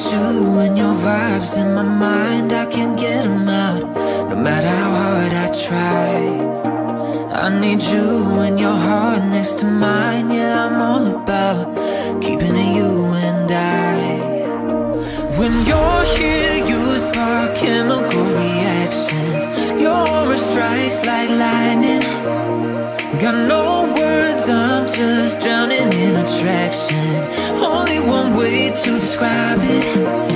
got you and your vibes in my mind. I can't get them out, no matter how hard I try. I need you and your heart next to mine. Yeah, I'm all about keeping it attraction Only one way to describe it